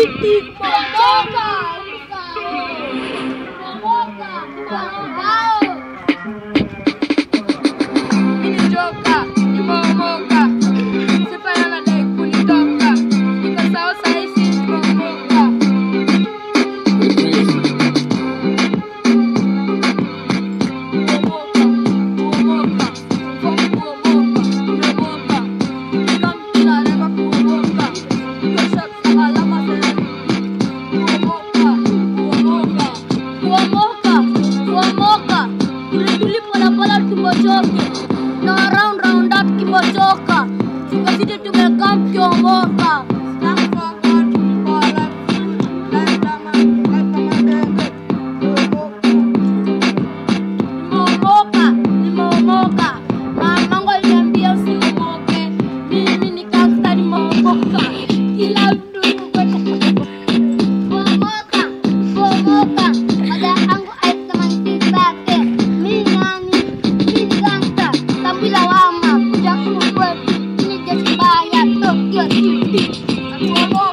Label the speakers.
Speaker 1: titik pojokan
Speaker 2: kau pojokan kau kimochoke na round round up kimochoka tukazidi tumekaa mkiomoka Tá
Speaker 1: Thank you.